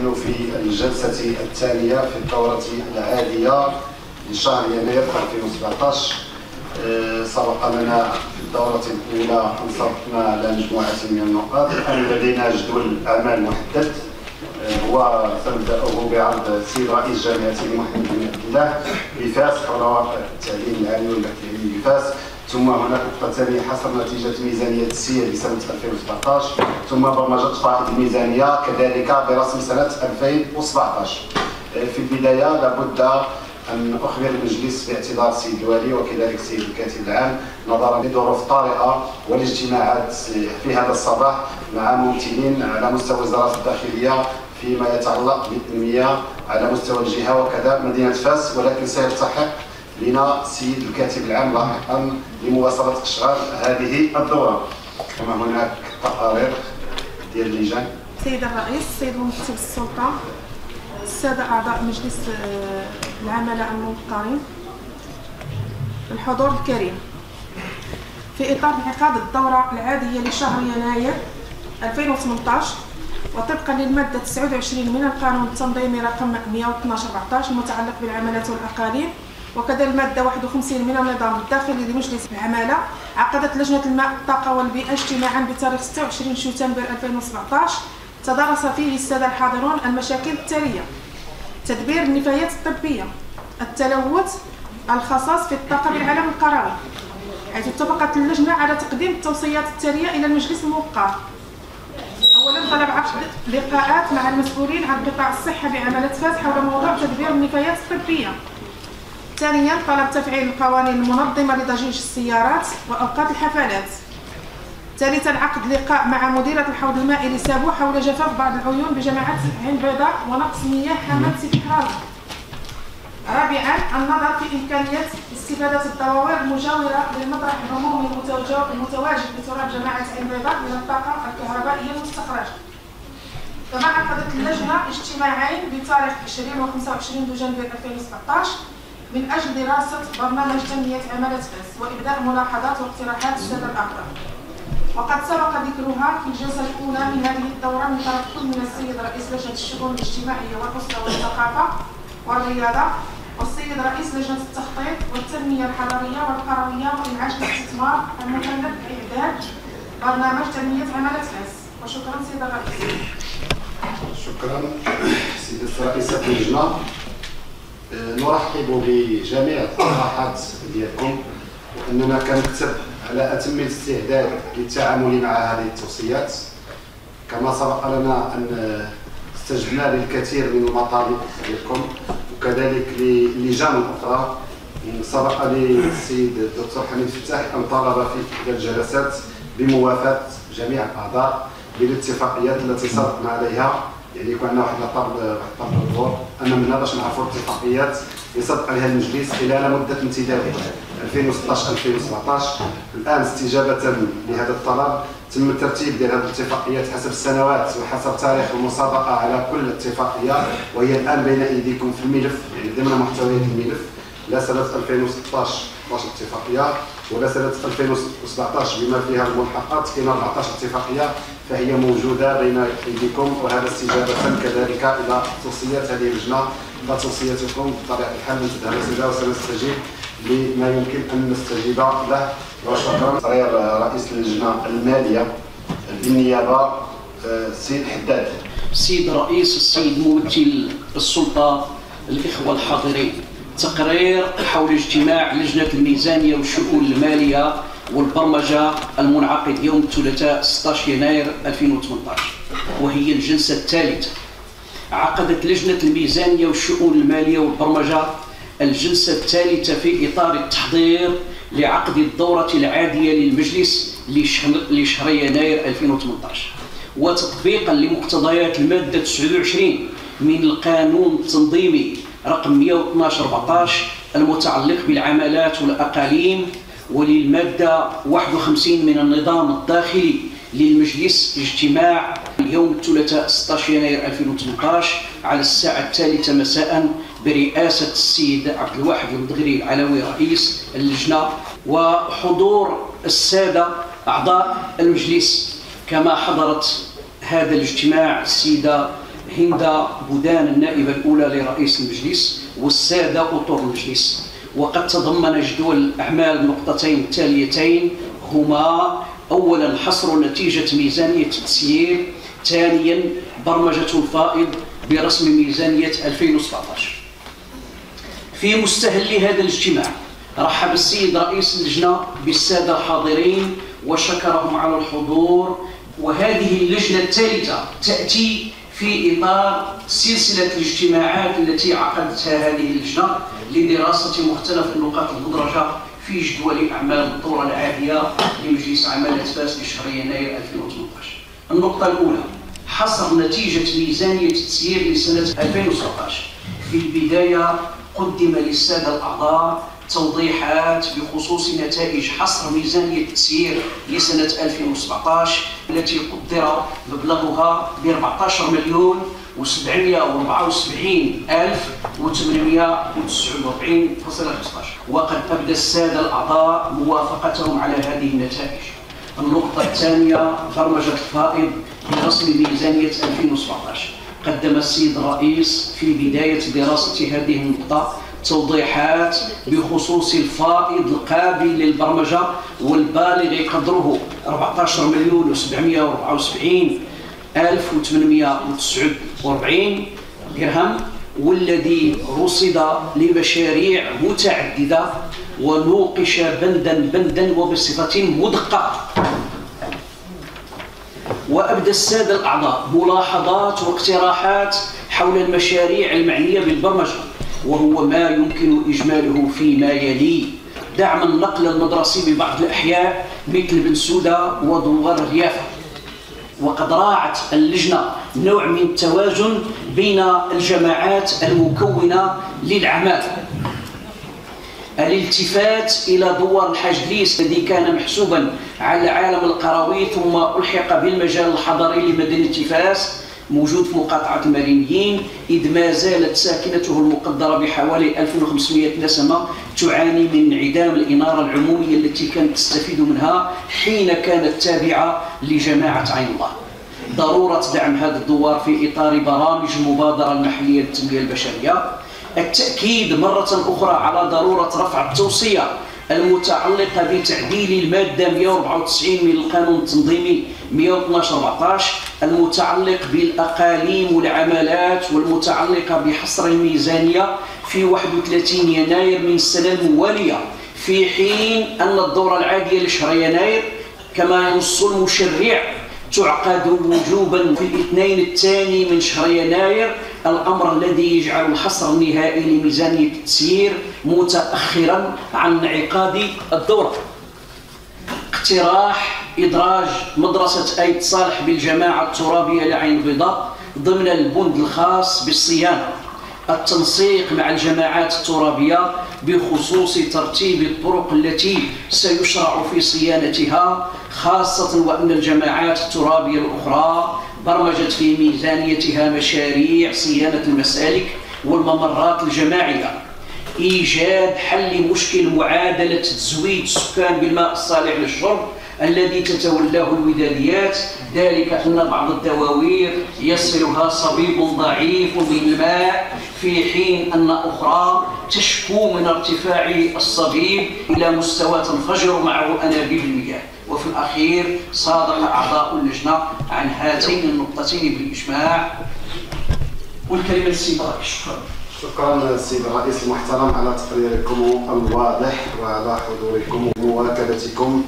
نحن في الجلسة الثانية في الدورة العادية لشهر يناير 2017 آه، سبق لنا في الدورة الأولى انصرفنا على مجموعة من النقاط. الآن لدينا جدول أعمال محدد. آه، هو سنبدأه بعرض السيد رئيس جامعة محمد بن عبد الله بفاس حول التعليم العالي والأكاديمي بفاس. ثم هناك نقطة ثانية حسب نتيجة ميزانية السير لسنة 2017 ثم برمجة فائض الميزانية كذلك برسم سنة 2017 آه، في البداية لابد أن أخبر المجلس باعتبار السيد الوالي وكذلك السيد الكاتب العام نظرا لظروف طارئة والاجتماعات في هذا الصباح مع ممثلين على مستوى وزارة الداخلية فيما يتعلق بالتنمية على مستوى الجهة وكذا مدينة فاس ولكن سيلتحق لنا السيد الكاتب العام لاحقا لمواصلة إشغال هذه الدورة. كما هناك تقارير ديال اللجان سيد الرئيس سيد ممثل السلطة السادة أعضاء مجلس آه، العملاء الموقرين الحضور الكريم. في إطار انعقاد الدورة العادية لشهر يناير 2018 وطبقا للمادة 29 من القانون التنظيمي رقم 112 14 المتعلق بالعملات والأقاليم. وكذا المادة 51 من النظام الداخلي لمجلس العمالة عقدت لجنة الماء الطاقة والبيئة اجتماعا بتاريخ 26 شتنبر 2017 تدارس فيه السادة الحاضرون المشاكل التالية. تدبير النفايات الطبية. التلوث الخصاص في الطاقة بالعالم القروي حيث اتفقت اللجنة على تقديم التوصيات التالية إلى المجلس الموقر أولا طلب عقد لقاءات مع المسؤولين عن قطاع الصحة بعملة فاس حول موضوع تدبير النفايات الطبية. ثانيا طلب تفعيل القوانين المنظمة لضجيج السيارات وأوقات الحفلات. ثالثا عقد لقاء مع مديرة الحوض المائي لسابو حول جفاف بعض العيون بجماعة عين بيضاء ونقص مياه حمام سيدي رابعا النظر في إمكانية استفادة الدواوير المجاورة للمطرح العمومي المتواجد المتواجد بتراب جماعة عين بيضاء من الطاقة الكهربائية المستخرجة. كما عقدت اللجنة اجتماعين بتاريخ 20 و 25 دجنبر 2017 من أجل دراسة برنامج تنمية عمالة فاس وإبداء ملاحظات واقتراحات السادة الأعضاء وقد سبق ذكرها في الجلسة الأولى من هذه الدورة من طرف كل من السيد رئيس لجنة الشؤون الاجتماعية والأسرة والثقافة والرياضة والسيد رئيس لجنة التخطيط والتنمية الحضرية والقروية وإنعاش الاستثمار المكلف بإعداد برنامج تنمية عمالة فاس وشكرا سيد الرئيس. شكرا. سيدة رئيسة اللجنة نرحب بجميع الطرحات ديالكم وأننا كنكتب على أتم الاستعداد للتعامل مع هذه التوصيات. كما سبق لنا أن استجبنا للكثير من المطالب ديالكم وكذلك للجان الاخرى سبق للسيد الدكتور حميد فتاح أن طلب في إحدى الجلسات بموافاة جميع الأعضاء بالاتفاقيات التي صدقنا عليها. يعني يكون عندنا واحد الطابل واحد الطابل الدور أن من باش نعرفوا الاتفاقيات يصدق عليها المجلس خلال مدة امتداد 2016 2017 الآن استجابة لهذا الطلب تم الترتيب ديال هذه الاتفاقيات حسب السنوات وحسب تاريخ المسابقة على كل اتفاقيه وهي الآن بين أيديكم في الملف يعني ضمن محتويات الملف. لا سنه 2016 12 اتفاقية. ولا سنة 2017 بما فيها الملحقات كاين 14 اتفاقية فهي موجودة بين أيديكم وهذا استجابة كذلك إلى توصيات هذه اللجنه فتوصيتكم بطبيعة الحال من تذهب وسنستجيب لما يمكن أن نستجيب له. وشكرا تقرير رئيس اللجنه المالية بالنيابه السيد حداد. السيد الرئيس السيد ممثل السلطة الإخوة الحاضرين. تقرير حول اجتماع لجنة الميزانية والشؤون المالية والبرمجة المنعقد يوم الثلاثاء 16 يناير 2018 وهي الجلسة الثالثة. عقدت لجنة الميزانية والشؤون المالية والبرمجة الجلسة الثالثة في إطار التحضير لعقد الدورة العادية للمجلس لشهر يناير 2018 وتطبيقا لمقتضيات المادة 29 من القانون التنظيمي رقم 112 14 المتعلق بالعملات والأقاليم وللمادة 51 من النظام الداخلي للمجلس اجتماع اليوم الثلاثاء 16 يناير 2018 على الساعة الثالثة مساء برئاسة السيد عبد الواحد المدغري العلوي رئيس اللجنة وحضور السادة أعضاء المجلس. كما حضرت هذا الاجتماع السيدة هند بودان النائبة الأولى لرئيس المجلس والسادة أطر المجلس. وقد تضمن جدول الأعمال النقطتين التاليتين هما أولا حصر نتيجة ميزانية التسيير ثانيا برمجة الفائض برسم ميزانية 2017 في مستهل هذا الاجتماع رحب السيد رئيس اللجنة بالسادة الحاضرين وشكرهم على الحضور. وهذه اللجنة الثالثة تأتي في إطار سلسلة الاجتماعات التي عقدتها هذه اللجنة لدراسة مختلف النقاط المدرجة في جدول أعمال الدورة العادية لمجلس عمالة فاس لشهر يناير 2018 النقطة الأولى حصر نتيجة ميزانية التسيير لسنة 2019 في البداية قدم للسادة الأعضاء توضيحات بخصوص نتائج حصر ميزانية التسيير لسنة 2017 التي قدر مبلغها ب 14 مليون و 774 ألف و 849.15 وقد أبدى السادة الأعضاء موافقتهم على هذه النتائج. النقطة الثانية برمجة الفائض برسم ميزانية 2017 قدم السيد الرئيس في بداية دراسة هذه النقطة توضيحات بخصوص الفائض القابل للبرمجة والبالغ قدره. 14 مليون و774 ألف و849 درهم والذي رصد لمشاريع متعددة ونوقش بندا بندا وبصفة مدققة وأبدى السادة الأعضاء ملاحظات واقتراحات حول المشاريع المعنية بالبرمجة. وهو ما يمكن إجماله فيما يلي. دعم النقل المدرسي ببعض الأحياء مثل بن سودة ودوار الريافة وقد راعت اللجنة نوع من التوازن بين الجماعات المكونة للأعمال الالتفات إلى دوار الحاج ليس الذي كان محسوبا على عالم القروي ثم ألحق بالمجال الحضري لمدينة فاس. موجود في مقاطعة المارينيين إذ ما زالت ساكنته المقدرة بحوالي 1500 نسمة تعاني من انعدام الإنارة العمومية التي كانت تستفيد منها حين كانت تابعة لجماعة عين الله. ضرورة دعم هذا الدوار في إطار برامج المبادرة المحلية للتنمية البشرية. التأكيد مرة أخرى على ضرورة رفع التوصية المتعلقة بتعديل المادة 194 من القانون التنظيمي 112 14 المتعلق بالأقاليم والعمالات والمتعلقة بحصر الميزانية في 31 يناير من السنة الموالية في حين أن الدورة العادية لشهر يناير كما ينص المشرع تعقد وجوبا في الاثنين الثاني من شهر يناير الأمر الذي يجعل الحصر النهائي لميزانية التسيير متأخرا عن انعقاد الدورة. اقتراح إدراج مدرسة أيد صالح بالجماعة الترابية لعين البيضاء ضمن البند الخاص بالصيانة. التنسيق مع الجماعات الترابية بخصوص ترتيب الطرق التي سيشرع في صيانتها خاصة وأن الجماعات الترابية الأخرى برمجت في ميزانيتها مشاريع صيانة المسالك والممرات الجماعية. إيجاد حل مشكل معادلة تزويد السكان بالماء الصالح للشرب الذي تتولاه الوداديات ذلك أن بعض الدواوير يصلها صبيب ضعيف من الماء في حين أن أخرى تشكو من ارتفاع الصبيب إلى مستوى تنفجر معه أنابيب المياه. وفي الأخير صادق أعضاء اللجنة عن هاتين النقطتين بالإجماع. والكلمة للسيد شكرا. شكرا السيد الرئيس المحترم على تقريركم الواضح وعلى حضوركم ومواكبتكم.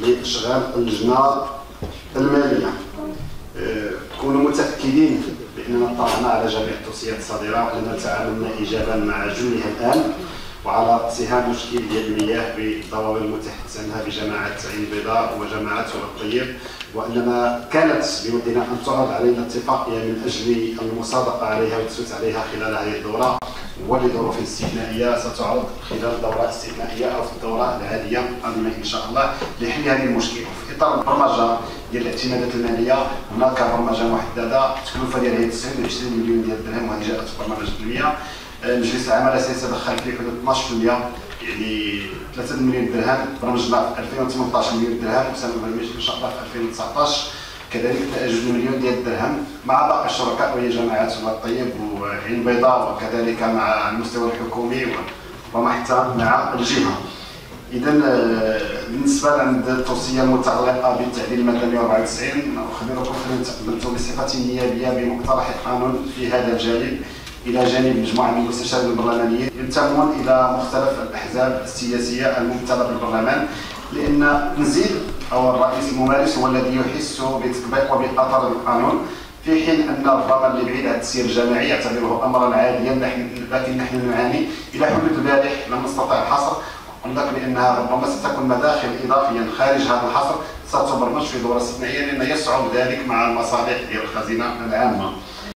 لإشغال اللجنة المالية. أه، كونوا متأكدين بأننا اطلعنا على جميع التوصيات الصادرة واننا تعاملنا ايجابا مع جلها الآن وعلى اتهام مشكل ديال المياه بالضوابط المتحدث عنها بجماعه عين البيضاء وجماعة الطيب. وأنما كانت بودنا أن تعرض علينا اتفاقية من أجل المصادقة عليها والتسويت عليها خلال هذه الدورة. ولظروف استثنائيه ستعرض خلال الدوره الاستثنائيه أو في الدوره العادية القادمه إن شاء الله لحل هذه المشكلة. في إطار البرمجة ديال الاعتمادات الماليه هناك برمجة محددة التكلفه ديالها هي 29 مليون ديال الدرهم وهذه جاءت برمجه الماليه مجلس العمل سيتدخل في حدود 12% يعني 3 مليون درهم. برمجنا في 2018 مليون درهم وسنبرمج إن شاء الله في 2019 كذلك جوج مليون ديال الدرهم مع باقي الشركاء وهي جماعات الطيب وعين بيضاء وكذلك مع المستوى الحكومي وما حتى مع الجهة. إذا بالنسبة لعند التوصية المتعلقه بالتعديل المادة 194 اخبركم انني تقدمت بصفة نيابية بمقترح قانون في هذا الجانب. إلى جانب مجموعة من المستشارين البرلمانيين ينتمون إلى مختلف الأحزاب السياسية الممثله بالبرلمان لأن تنزيل أو الرئيس الممارس هو الذي يحس بتطبيق وباثر القانون في حين أن ربما اللي بعيد عن التسيير الجماعي يعتبره امرا عاديا لكن نحن نعاني. إلى حدود البارح لم نستطع الحصر. نظن بأنها ربما ستكون مداخل اضافيا خارج هذا الحصر. ستبرمج في دوره استثنائيه لأن يصعب ذلك مع المصالح ديال الخزينه العامة.